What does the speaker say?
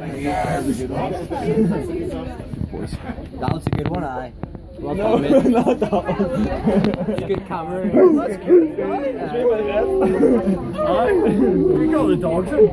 That was a good one. I. Well No, done, not that one. Good camera. That's good. Aye. we got the dogs in.